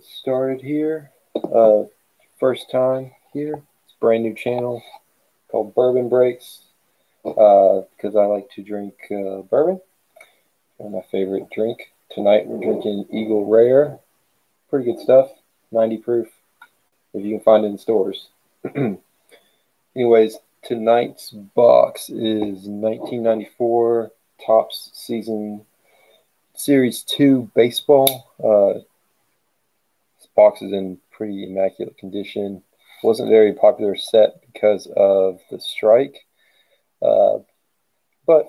get started here. Uh, first time here. It's brand new channel called Bourbon Breaks because uh, I like to drink uh, bourbon. my favorite drink. Tonight we're drinking Eagle Rare. Pretty good stuff. 90 proof if you can find it in stores. Anyways, tonight's box is 1994 Topps Season Series 2 Baseball. Uh, box is in pretty immaculate condition. Wasn't very popular set because of the strike. Uh, but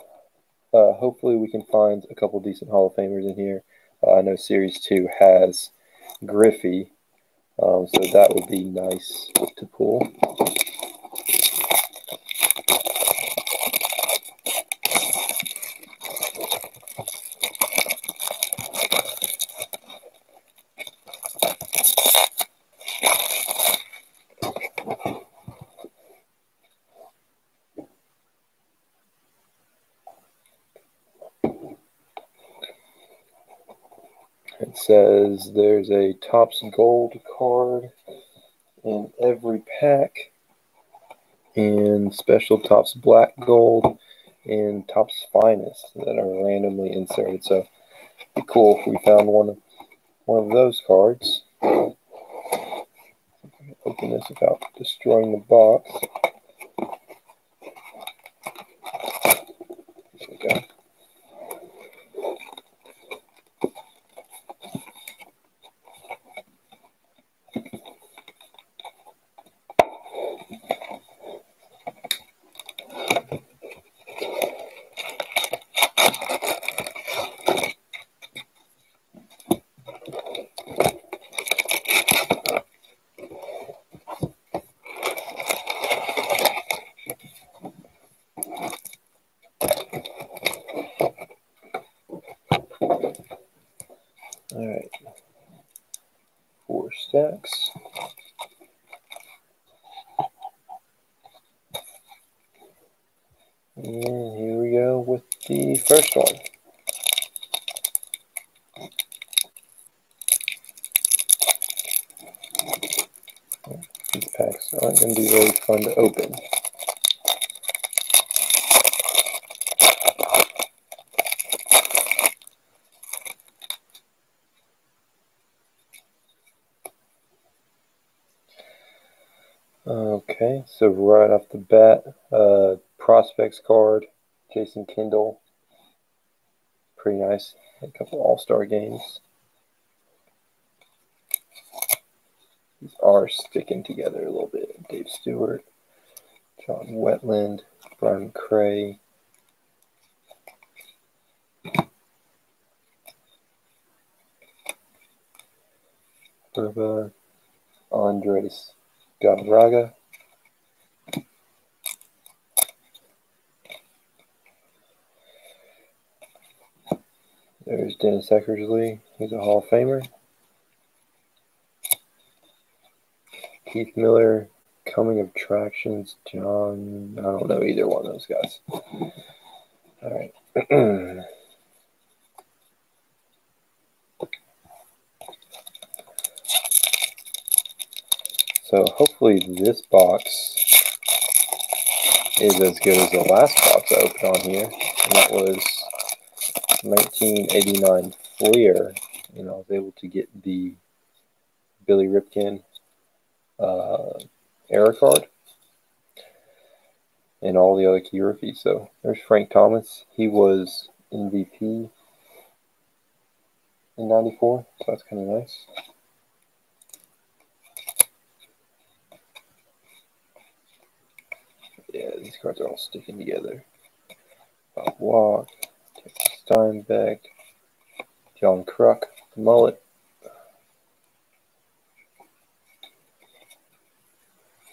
uh, hopefully we can find a couple decent Hall of Famers in here. Uh, I know Series 2 has Griffey, um, so that would be nice to pull. It says there's a Topps Gold card in every pack, and special Topps Black Gold, and Topps Finest that are randomly inserted. So, it'd be cool if we found one of one of those cards. Open this without destroying the box. There we go. All right, four stacks. And here we go with the first one. These packs aren't going to be very fun to open. Okay, so right off the bat, uh, prospects card, Jason Kendall. Pretty nice. A couple All Star games. These are sticking together a little bit. Dave Stewart, John Wetteland, Brian McRae. Herba, Andres Galarraga. There's Dennis Eckersley. He's a Hall of Famer. Keith Miller, Coming of Attractions, John. I don't know either one of those guys. All right. so hopefully this box is as good as the last box I opened on here. And that was 1989 Fleer. You know, I was able to get the Billy Ripken uh, era card and all the other key rookies. So there's Frank Thomas. He was MVP in 94, so that's kind of nice. Yeah, these cards are all sticking together. Bob Walk, Steinbach, John Kruk, mullet.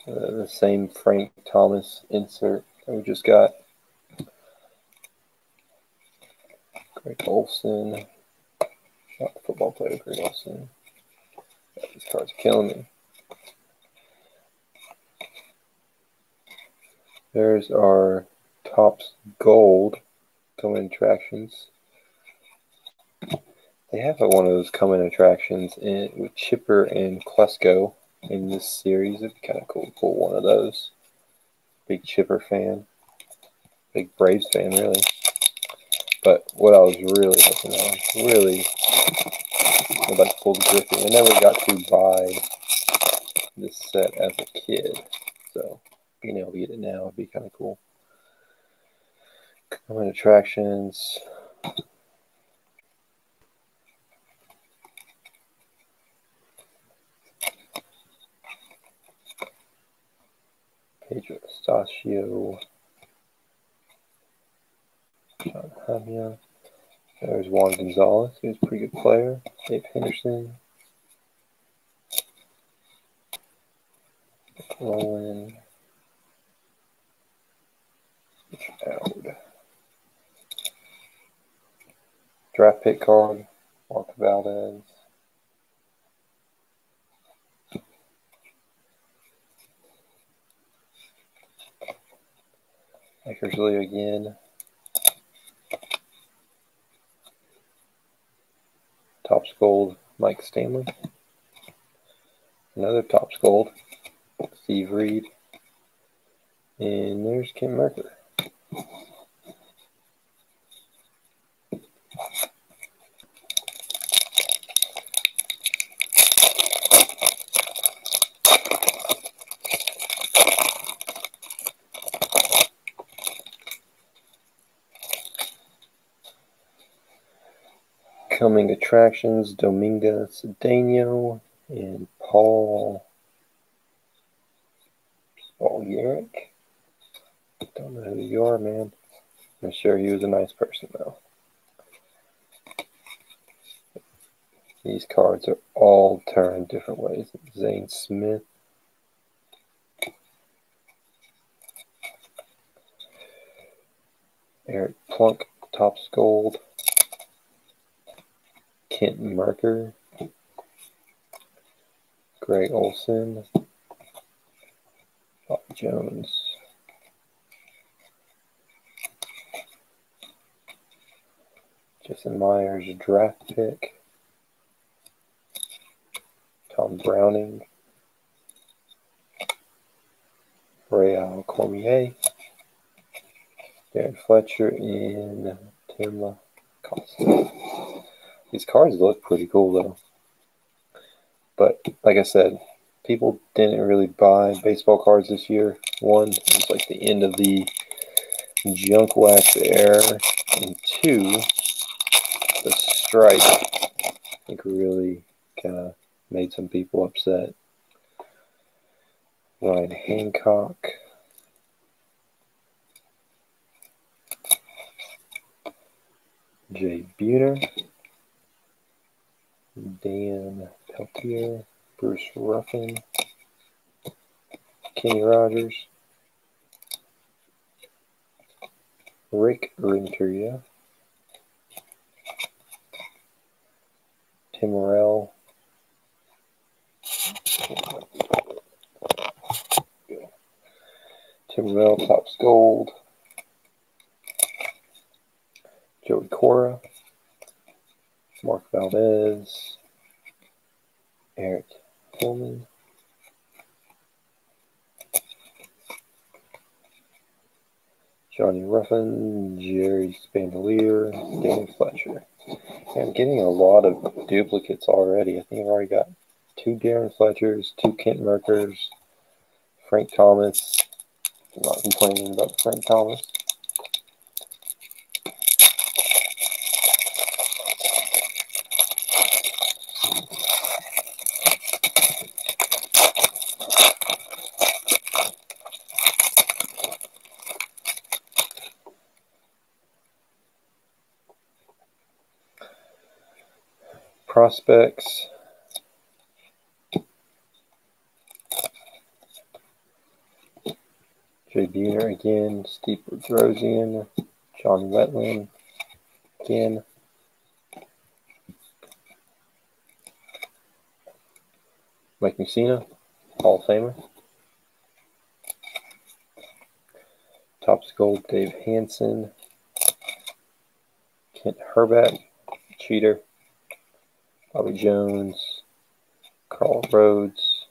Uh, the same Frank Thomas insert that we just got. Greg Olson. Not the football player, Greg Olson. These cards are killing me. There's our Topps Gold coming attractions. They have one of those coming attractions in, with Chipper and Klesko in this series. It'd be kind of cool to pull one of those. Big Chipper fan. Big Braves fan, really. But what I was really hoping on, really, I'd like to pull the Griffey. I never got to buy this set as a kid. So being able to get it now would be kind of cool. Coming attractions. Pedro Astacio, John Hamia. There's Juan Gonzalez, who's a pretty good player. Dave Henderson. Roland. Out. Draft pick card, Mark Valdez. Eckersley again. Topps Gold, Mike Stanley. Another Topps Gold, Steve Reed. And there's Kim Mercker. Attractions, Domingo Cedeno and Paul Paul Garrick. Don't know who you are, man. I'm sure he was a nice person, though. These cards are all turned different ways. Zane Smith. Eric Plunk, Topps Gold. Kent Mercker, Greg Olson, Bob Jones. Jason Myers draft pick. Tom Browning. Rheal Cormier. Darren Fletcher and Tim Costa. These cards look pretty cool though. But like I said, people didn't really buy baseball cards this year. One, it's like the end of the junk wax era. And two, the strike I think really kind of made some people upset. Ryan Hancock. Jay Buhner. Dan Peltier, Bruce Ruffin, Kenny Rogers, Rick Renteria, Tim Morrell, Tim Morrell, Topps Gold, Joey Cora, Mark Valdez, Eric Pullman, Johnny Ruffin, Jerry Spandelier, Danny Fletcher. I'm getting a lot of duplicates already. I think I've already got two Darren Fletchers, two Kent Merckers, Frank Thomas. I'm not complaining about Frank Thomas. Prospects. Jay Buhner again, Steve Bedrosian, John Wetteland again. Mike Mussina, Hall of Famer. Topps Gold, Dave Hansen. Kent Hrbek, cheater. Bobby Jones, Carl Rhodes,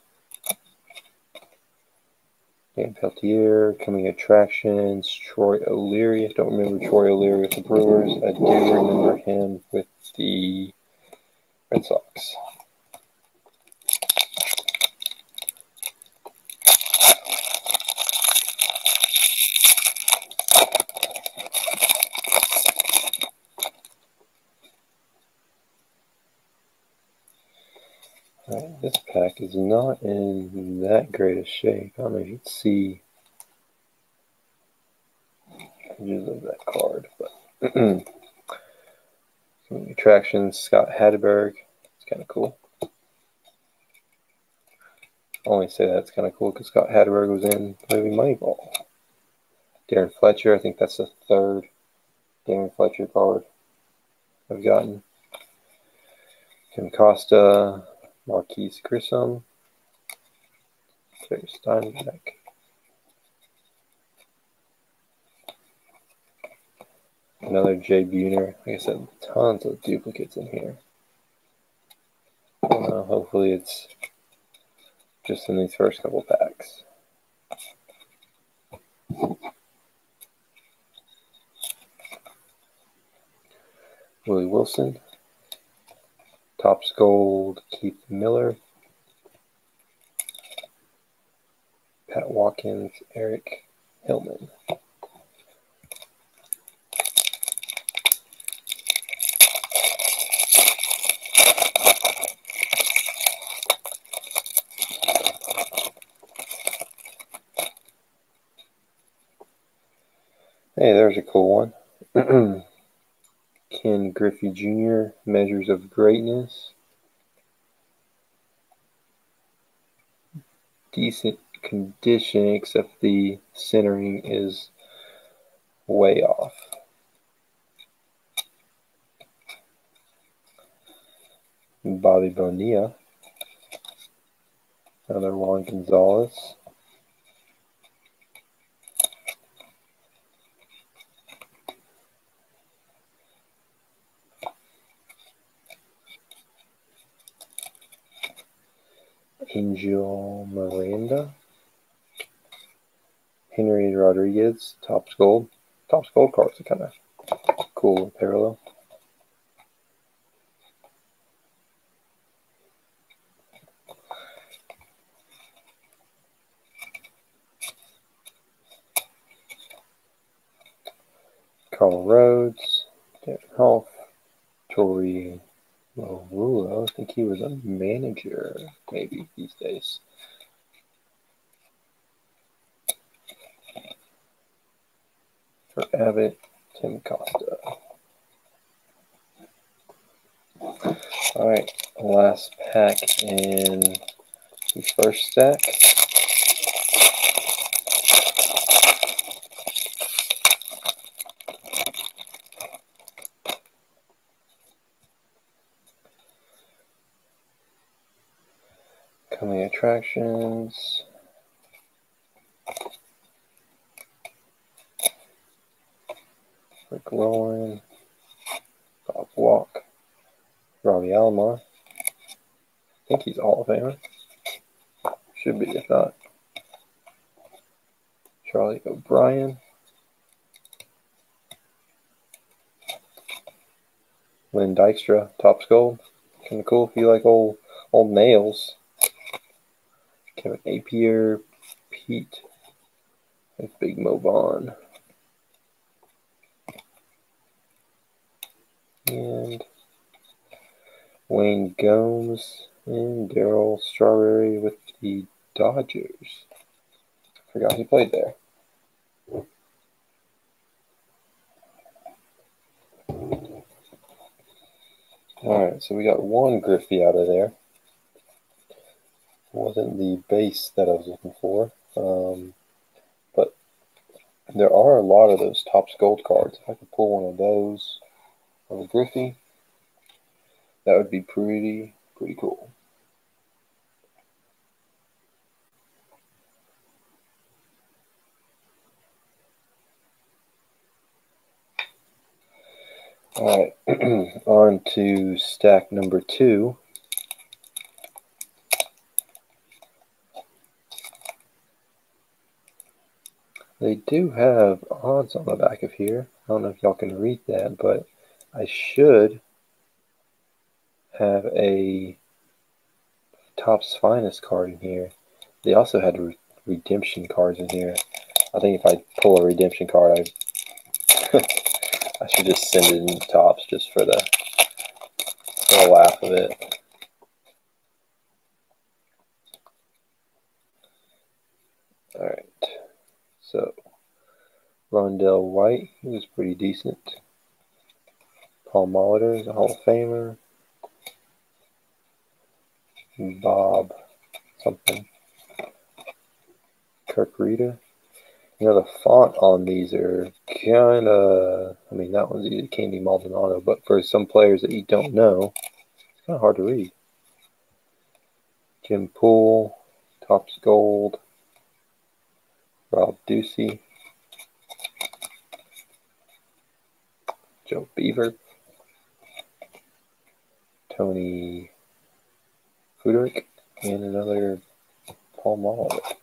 Dan Peltier, Coming Attractions, Troy O'Leary. I don't remember Troy O'Leary with the Brewers. I do remember him with the Red Sox. Pack is not in that great a shape. I don't know if you can see edges of that card, but attractions. Scott Hatteberg. It's kind of cool. I only say that's kind of cool because Scott Hatteberg was in movie Moneyball. Darren Fletcher. I think that's the third Darren Fletcher card I've gotten. Kim Costa, Marquis Grissom, Terry Steinbach. Another Jay Buhner. Like I said, tons of duplicates in here. Hopefully it's just in these first couple packs. Willie Wilson, Topps Gold, Keith Miller, Pat Watkins, Eric Hillman. Hey, there's a cool one. Ken Griffey Jr., Measures of Greatness. Decent condition, except the centering is way off. Bobby Bonilla. Another Juan Gonzalez. Angel Miranda, Henry Rodriguez, Topps Gold. Topps Gold cards are kind of cool parallel. Carl Rhodes, David Hoff, Tori Marulo. I think he was a manager, maybe these days. For Abbott, Tim Costa. All right, last pack in the first stack. Coming attractions. Rick Rowan, Bob Walk, Robbie Alomar. I think he's Hall of Famer. Should be, if not. Charlie O'Brien. Lynn Dykstra, Topps Gold. Kind of cool if you like old old nails. Kevin Appier, Pete, Big Mo Vaughn. And Wayne Gomes and Darryl Strawberry with the Dodgers. Forgot he played there. All right, so we got one Griffey out of there wasn't the base that I was looking for. Um, but there are a lot of those Topps Gold cards. If I could pull one of those of a Griffey, that would be pretty, pretty cool. All right, on to stack number two. They do have odds on the back of here. I don't know if y'all can read that, but I should have a Topps Finest card in here. They also had re redemption cards in here. I think if I pull a redemption card, I I should just send it in Topps just for the, for the laugh of it. All right. So, Rondell White, he was pretty decent. Paul Molitor is a Hall of Famer. Bob something. Kirk Reeder. You know, the font on these are kind of, I mean, that one's easy, Candy Maldonado, but for some players that you don't know, it's kind of hard to read. Jim Poole, Topps Gold, Rob Ducey, Joe Beaver, Tony Fuderick, and another Paul Molitor.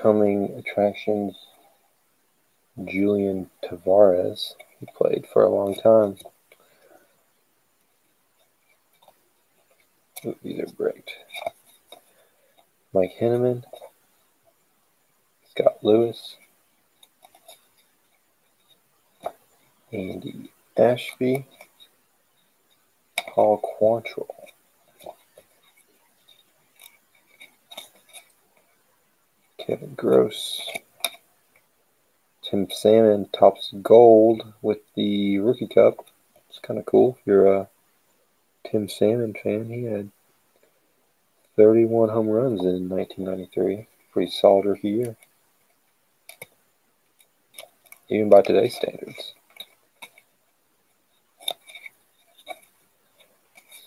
Coming attractions, Julian Tavarez. He played Ooh, these are bricked. Mike Henneman, Scott Lewis, Andy Ashby, Paul Quantrill. Kevin Gross. Salmon Topps gold with the rookie cup. It's kind of cool. If you're a Tim Salmon fan, he had 31 home runs in 1993. Pretty solid rookie year. Even by today's standards.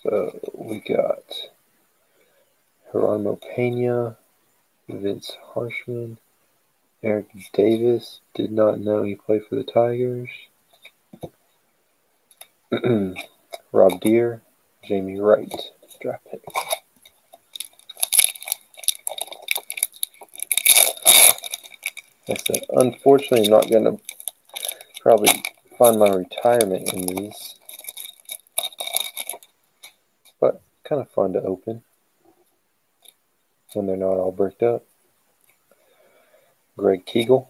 So we got Geronimo Pena, Vince Harshman. Eric Davis did not know he played for the Tigers. Rob Deer, Jamie Wright, draft pick. I said, unfortunately, I'm not going to probably find my retirement in these. But kind of fun to open when they're not all bricked up. Greg Kegel.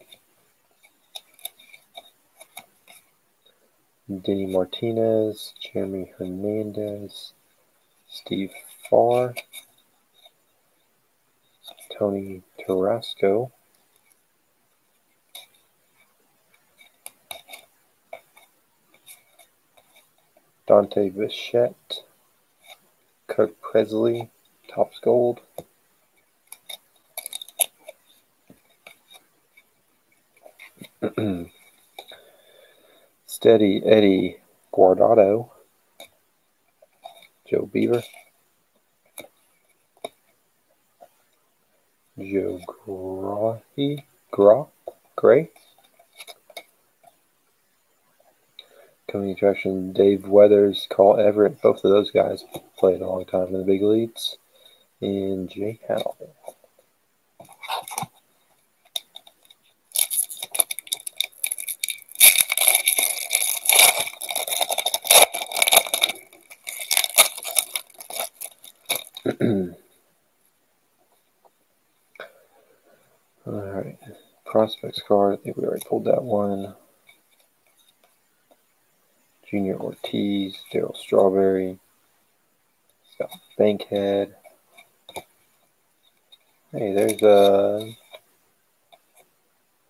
Denny Martinez, Jeremy Hernandez, Steve Farr, Tony Tarasco, Dante Bichette, Kirk Presley, Topps Gold, Steady Eddie Guardado, Joe Beaver, Joe Grahi, Gra, Gray, coming attraction Dave Weathers, Carl Everett. Both of those guys played a long time in the big leagues. And Jay Howell. Alright, prospects card. I think we already pulled that one. Junior Ortiz, Darryl Strawberry, Scott Bankhead. Hey, there's uh,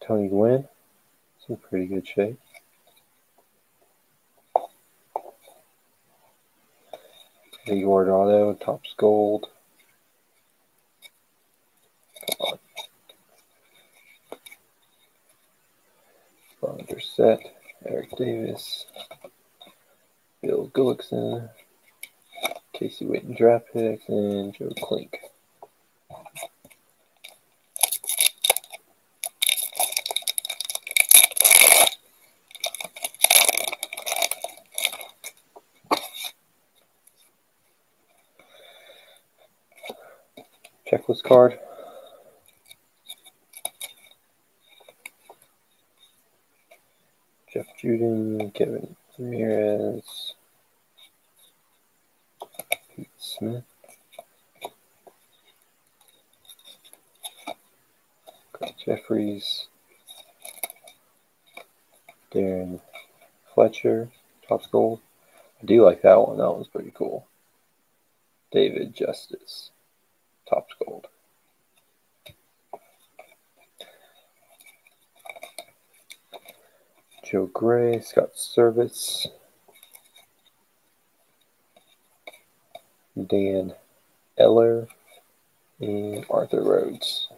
Tony Gwynn. It's in pretty good shape. The Auto, Topps Gold. Ron Set, Eric Davis, Bill Gullickson, Casey Whitten draft picks, and Joe Klink. Card. Jeff Juden, Kevin Ramirez, Pete Smith, Jeffries, Darren Fletcher, Topps Gold. I do like that one. That one's pretty cool. David Justice, Topps Gold. Joe Gray, Scott Servais, Dan Eller, and Arthur Rhodes.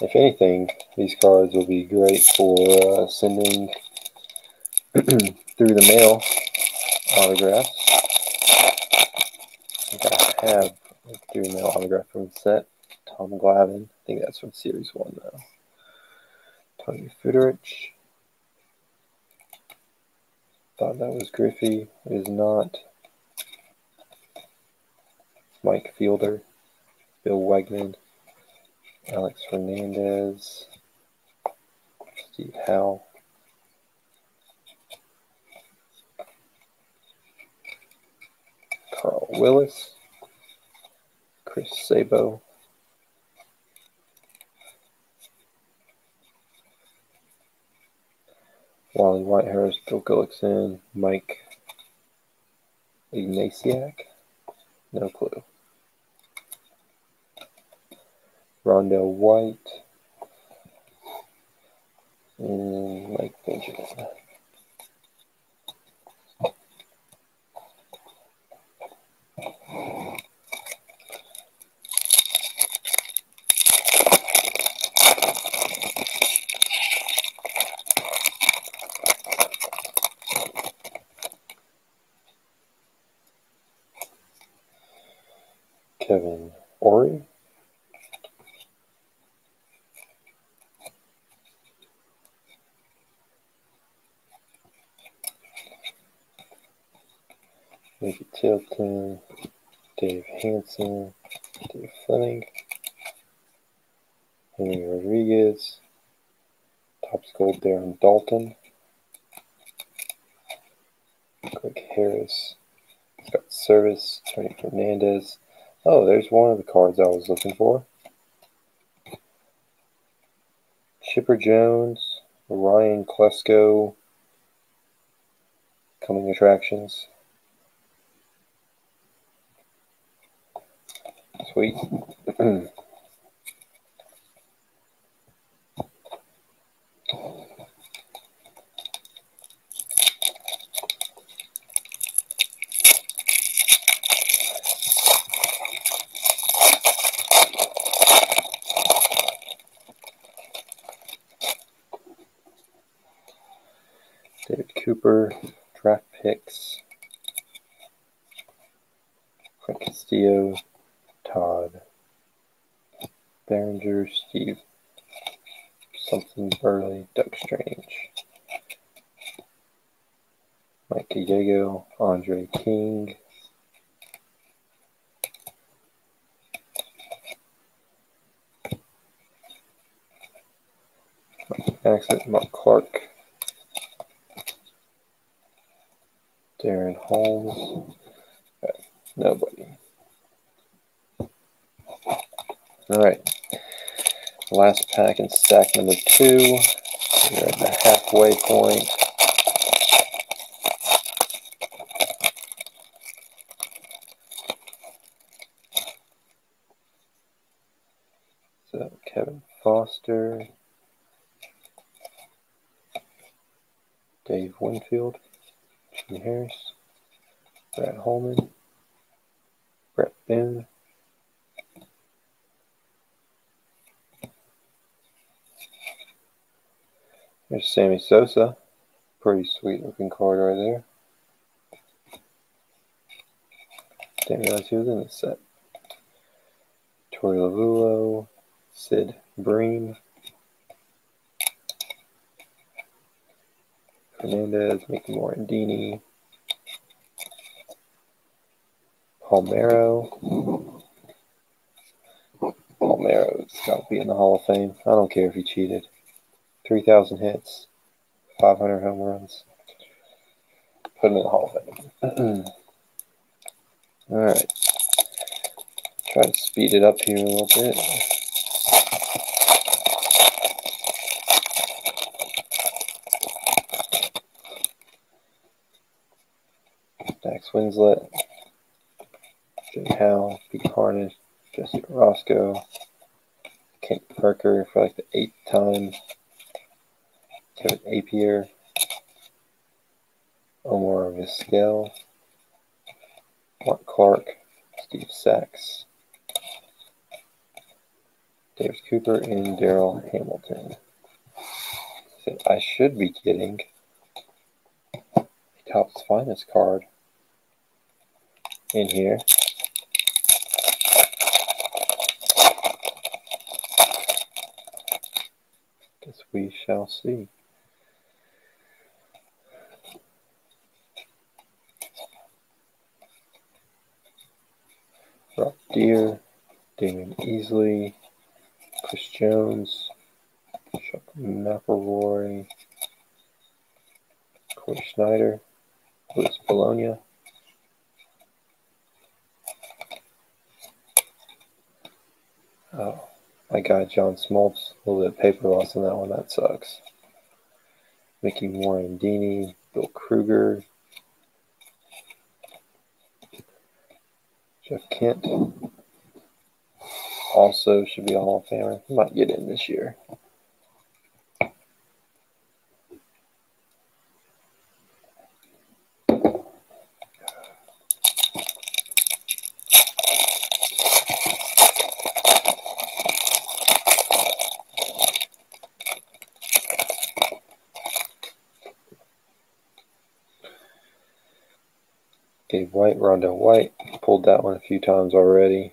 If anything, these cards will be great for uh, sending through the mail autographs. I think I have through mail autograph from set. Tom Glavine. I think that's from Series 1 though. Tony Fudorich. Thought that was Griffey. It is not. Mike Fielder. Bill Wegman. Alex Fernandez. Steve Howe. Carl Willis. Chris Sabo. Wally Whitehurst, Bill Gullickson, Mike Ignasiak, no clue. Rondell White, and Mike Benjamin. Kevin Ori. Mickey Tilton, Dave Hansen, Dave Fleming, Henry Rodriguez, Topps Gold Darren Daulton, Greg Harris, Scott Servais, Tony Fernandez, Oh, there's one of the cards I was looking for. Chipper Jones, Ryan Klesko, coming attractions. Sweet. David Cooper, draft picks. Frank Castillo, Todd Berenger, Steve something Burley, Doug Strange, Diego, Andre King. Accent, Mark Clark. Darren Holmes. Nobody. All right. Last pack in stack number two. We're at the halfway point. So Kevin Dave Winfield, Anthony Harris, Brett Holman, Bret Boone, There's Sammy Sosa. Pretty sweet looking card right there. Didn't realize he was in the set. Torey Lovullo, Sid Bream, Hernandez, Mickey Morandini, Palmeiro. Palmeiro's got to be in the Hall of Fame. I don't care if he cheated. 3,000 hits, 500 home runs. Put him in the Hall of Fame. All right. Try to speed it up here a little bit. Dax Winslett, Jay Howe, Pete Harnisch, Jesse Roscoe, Kent Parker for like the eighth time. Kevin Appier, Omar Vizquel, Mark Clark, Steve Sax, David Cooper, and Darryl Hamilton. I should be getting a Topps Finest card in here. Guess we shall see. Rob Deer, Damon Easley, Chris Jones, Chuck McElroy, Corey Schneider, Louis Bologna. Oh, my guy John Smoltz, a little bit of paper loss on that one. That sucks. Mickey Morandini, Bill Krueger, Jeff Kent also should be a Hall of Famer. He might get in this year. Gabe White, Rondell White. Pulled that one a few times already.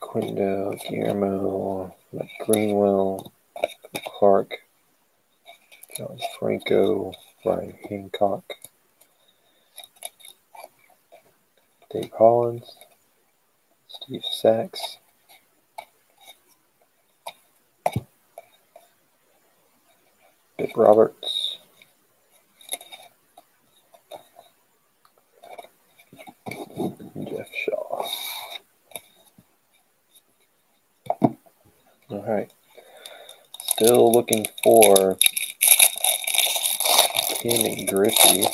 Quindo, Guillermo, Mike Greenwell, Clark, John Franco, Brian Hancock, Dave Collins, Steve Sax, Roberts. Jeff Shaw. All right. Still looking for Ken Griffey.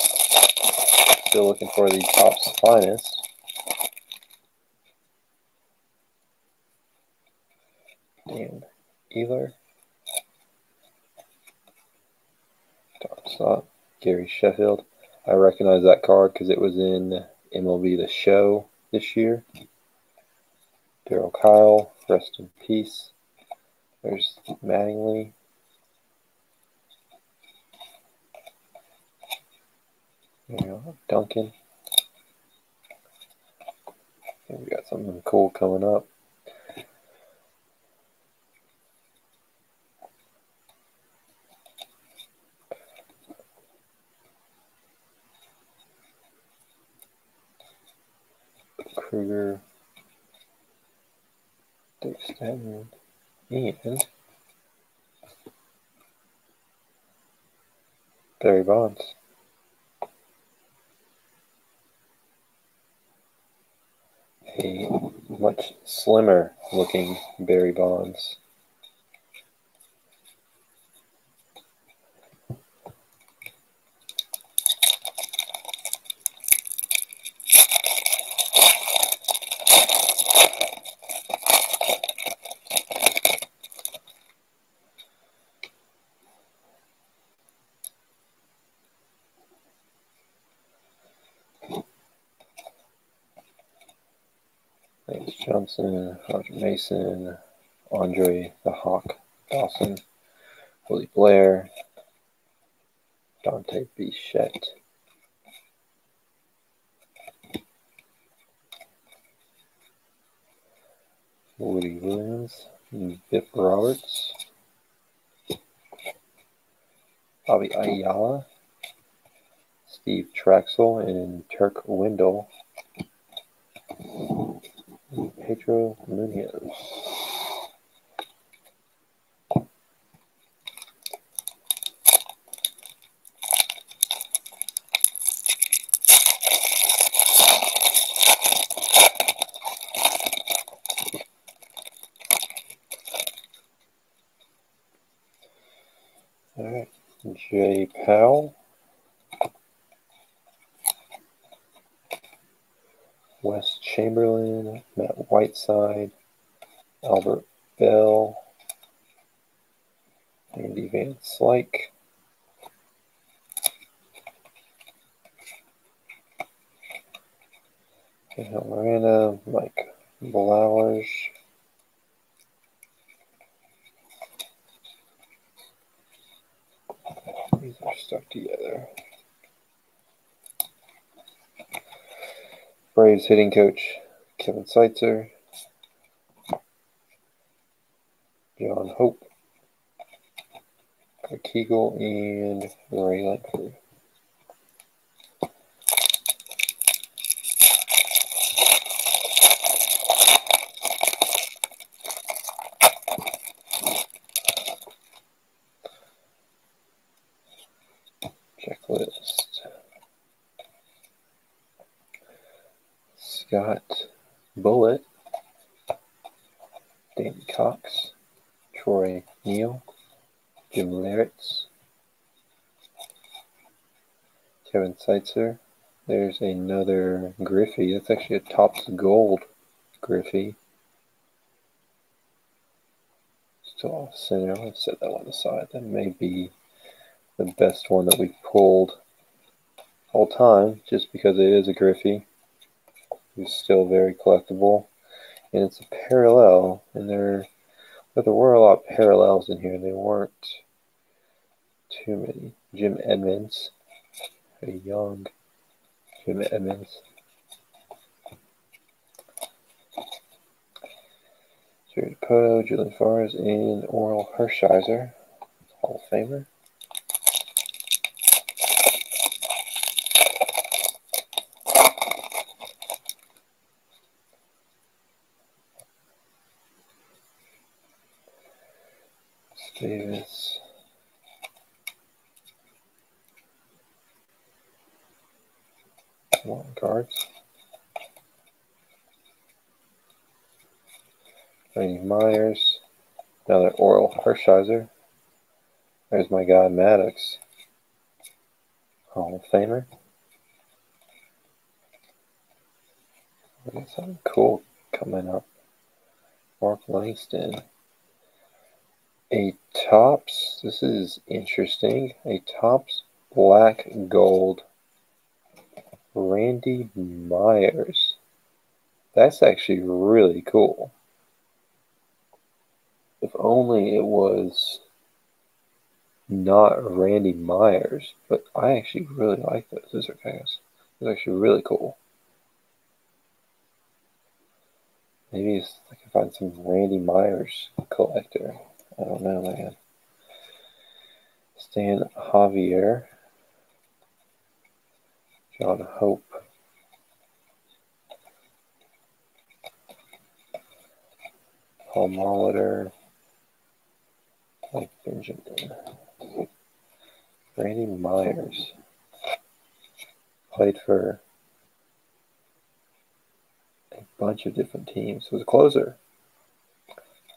Still looking for the Topps finest. Dan Ealer. Gary Sheffield. I recognize that card because it was in MLB The Show this year. Darryl Kile, rest in peace. There's Mattingly. Duncan. we got something cool coming up. Krueger, And Barry Bonds. A much slimmer looking Barry Bonds. Roger Mason, Andre the Hawk Dawson, Willie Blair, Dante Bichette. Woody Williams, Bip Roberts, Bobby Ayala, Steve Trachsel, and Turk Wendell. Pedro Munoz. All right, Jay Powell. Chamberlain, Matt Whiteside, Albert Belle, Andy Van Slyke. Miranda, Mike Blowers. These are stuck together. Braves hitting coach Kevin Seitzer, John Hope, Kegel, and Ray Langford. Checklist. Scott Bullett, Danny Cox, Troy Neel, Jim Leyritz, There's another Griffey. That's actually a Topps Gold Griffey. Still off center. I'll set that one aside. That may be the best one that we've pulled all time, just because it is a Griffey. It's still very collectible, and it's a parallel. And there, but there were a lot of parallels in here. There weren't too many. Jim Edmonds, young Edmonds. Jerry Poto, Julian Fars, and Orel Hershiser, Hall of Famer. Davis. Long cards. Myers. Another Orel Hershiser. There's my guy Maddux. Hall of Famer. Something cool coming up. Mark Langston. A Topps. this is interesting. A Topps black gold Randy Myers. That's actually really cool. If only it was not Randy Myers, but I actually really like those. Those are guys. Those are actually really cool. Maybe I can find some Randy Myers collector. I don't know, man. Stan Javier. John Hope. Paul Molitor. Mike Benjamin. Randy Myers. Played for a bunch of different teams. Was a closer.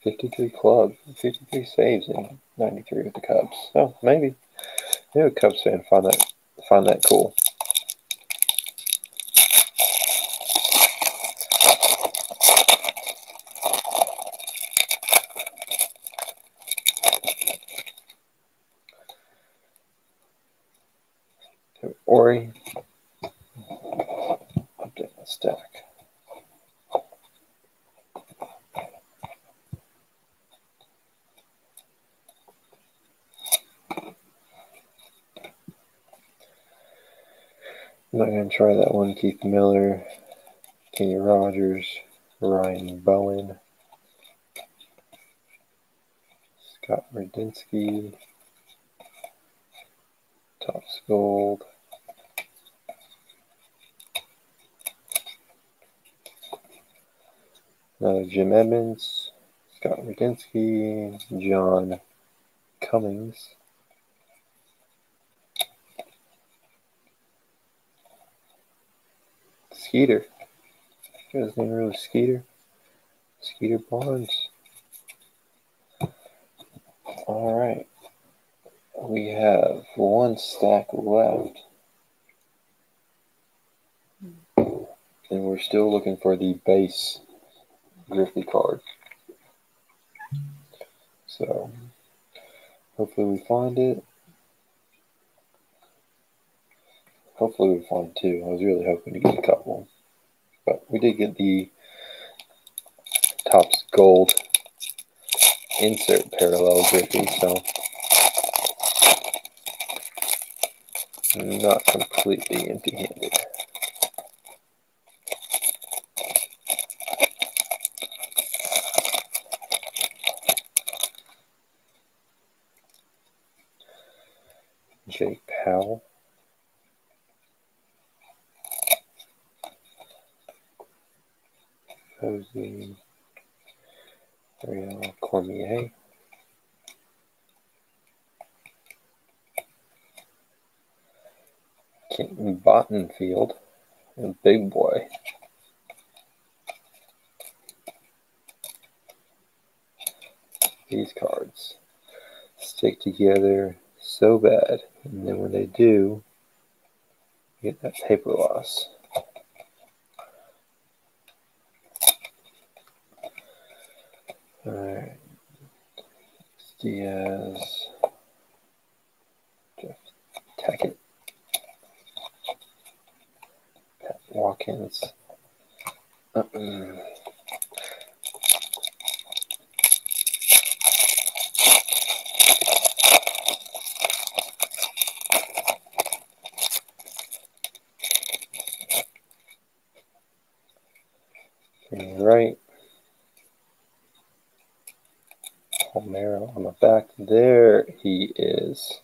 53 clubs, 53 saves in 93 with the Cubs. So maybe, maybe a Cubs fan find that find that cool. Ori, update my stack. I'm not going to try that one. Keith Miller, Kenny Rogers, Ryan Bowen, Scott Radinsky, Topps Gold, another Jim Edmonds, Scott Radinsky, John Cummings. Skeeter. His name really Skeeter. Skeeter Barnes. All right. We have one stack left. And we're still looking for the base Griffey card. So hopefully we find it. Hopefully we find two. I was really hoping to get a couple. But we did get the Topps Gold insert parallel Griffey, so not completely empty-handed. Jake Powell. Posey, Rheal Cormier. Bottenfield, a big boy. These cards stick together so bad, and then when they do, you get that paper loss. Alright. Diaz. Jeff Tackett. Pat Watkins. -uh. Right. Palmeiro on the back. There he is.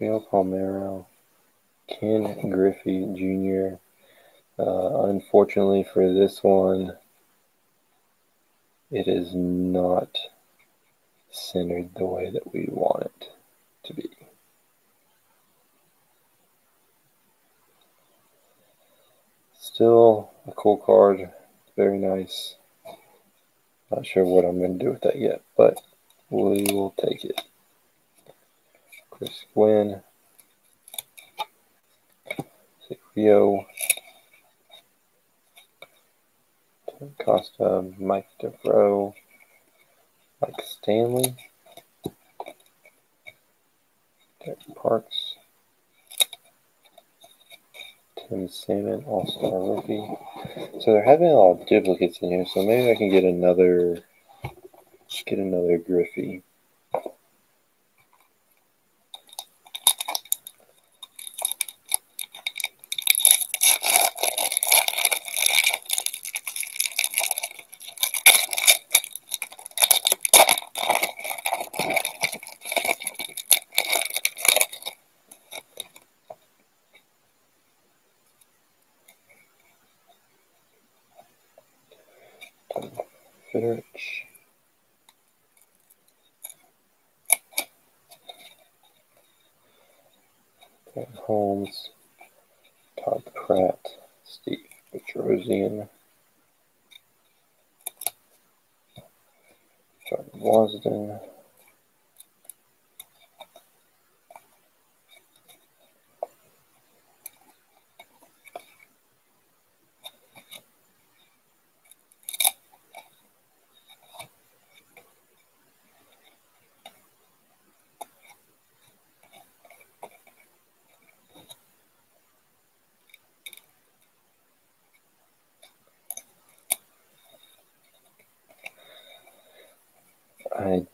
Real Palmeiro. Ken Griffey Jr. Uh, unfortunately for this one, it is not centered the way that we want it to be. Still a cool card. Very nice. Not sure what I'm going to do with that yet, but we will take it. Chris Gwynn. Rio. Costa, Mike Devereaux, Mike Stanley, Derek Parks, Tim Salmon, All-Star Rookie. So they're having a lot of duplicates in here, so maybe I can get another get another Griffey.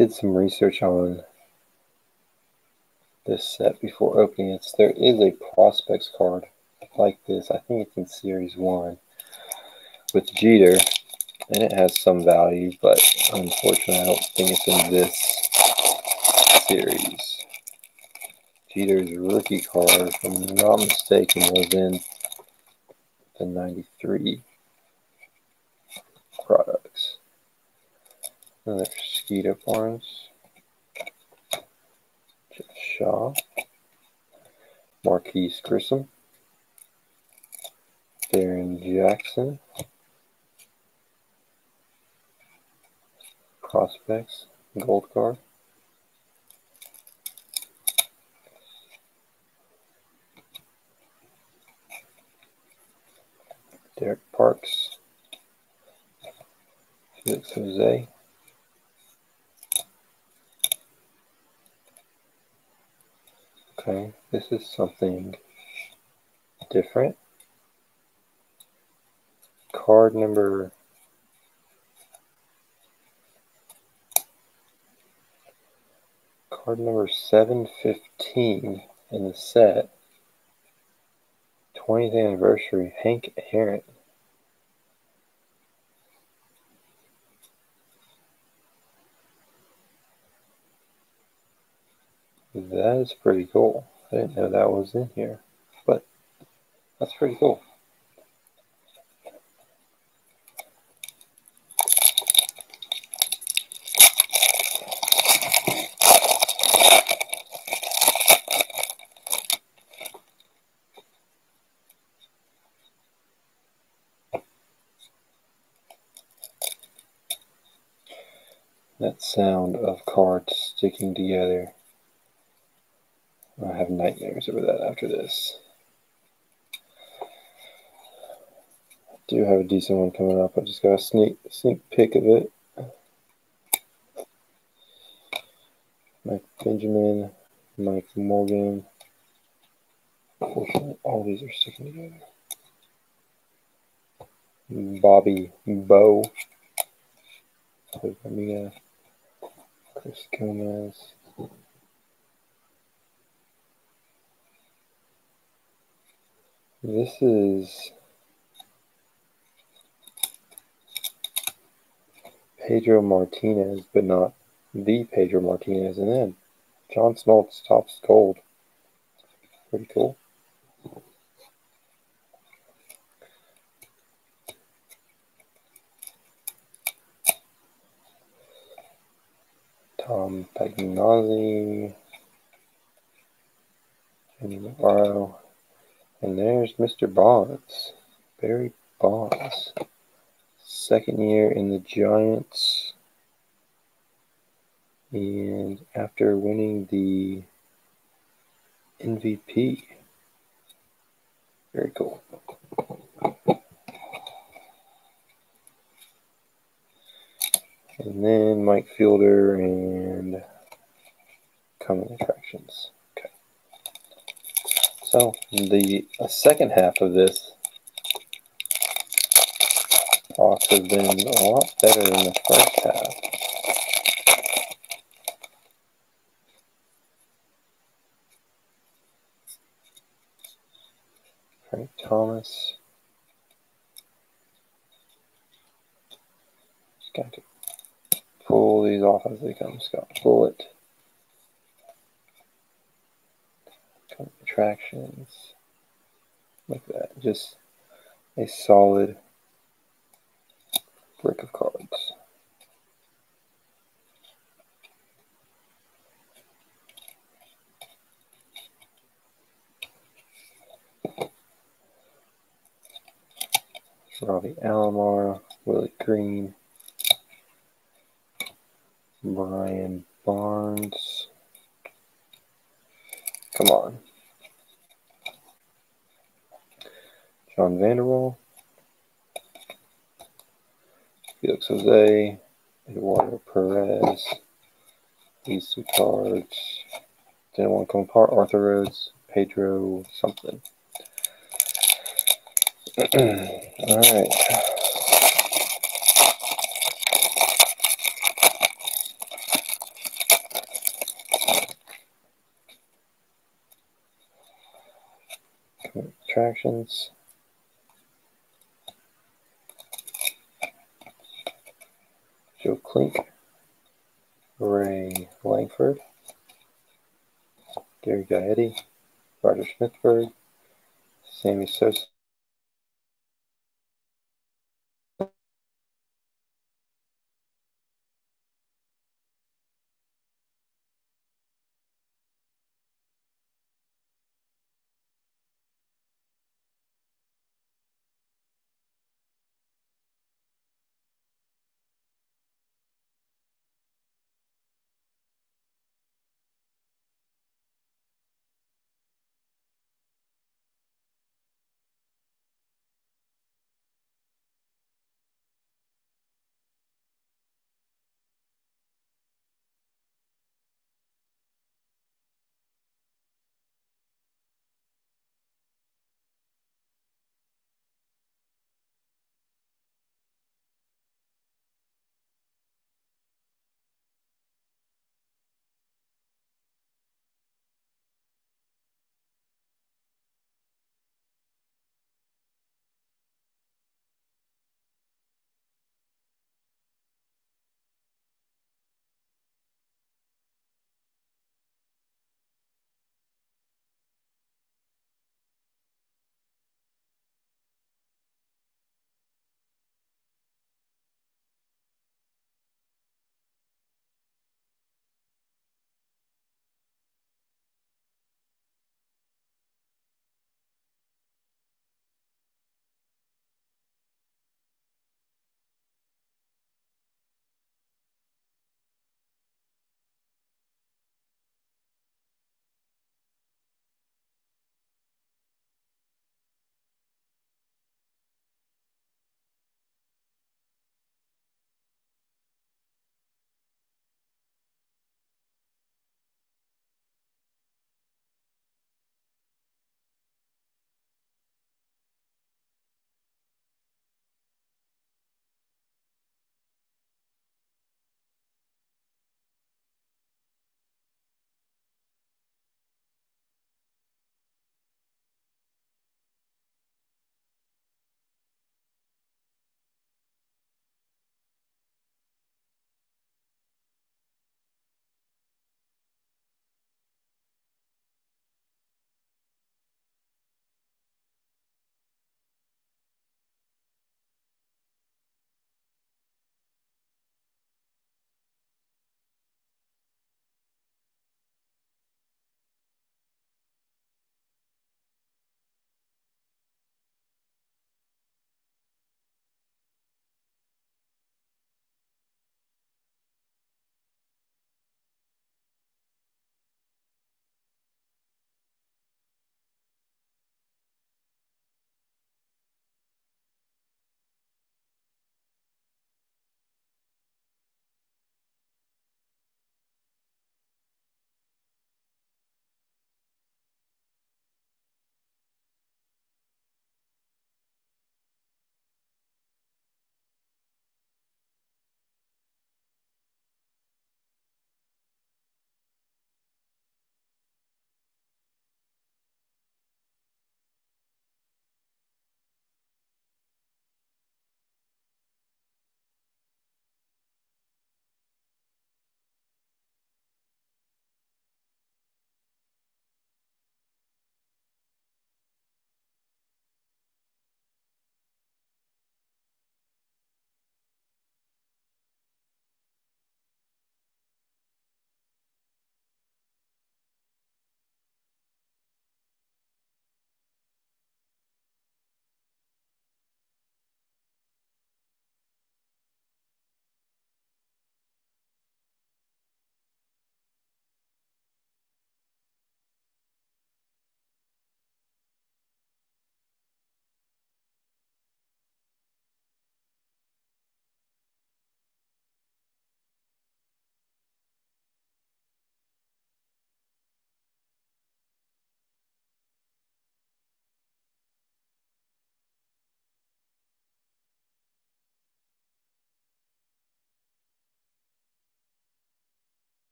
Did some research on this set before opening it. There is a prospects card like this. I think it's in Series 1 with Jeter, and it has some value, but unfortunately I don't think it's in this series. Jeter's rookie card, if I'm not mistaken, was in the 93 Skeeter Barnes. Jeff Shaw. Marquis Grissom. Darrin Jackson. Prospects. Gold card. Derek Parks. Felix Jose. Okay, this is something different. Card number card number 715 in the set. 20th anniversary, Hank Aaron. That is pretty cool. I didn't know that was in here, but that's pretty cool. That sound of cards sticking together I have nightmares over that after this. I do have a decent one coming up. I just got a sneak sneak peek of it. Mike Benjamin, Mike Morgan. Unfortunately, all these are sticking together. Bobby Bow. Chris Gomez. This is Pedro Martinez, but not the Pedro Martinez. And then John Smoltz Topps gold. Pretty cool. Tom Pagnozzi, and there's Mr. Bonds, Barry Bonds. Second year in the Giants. And after winning the MVP. Very cool. And then Mike Fielder and coming attractions. So the second half of this box has been a lot better than the first half. Frank Thomas. Just got to pull these off as they come. Scott Bullett. Attractions like that. Just a solid brick of cards. Robbie Alomar, Willie Green, Brian Barnes. Come on. John Vander Wal, Felix Jose, Eduardo Perez, these two cards. Didn't want to come apart. Arthur Rhodes, Pedro something. All right. Contractions. Joe Klink, Ray Langford, Gary Gaetti, Roger Smithberg, Sammy Sosa,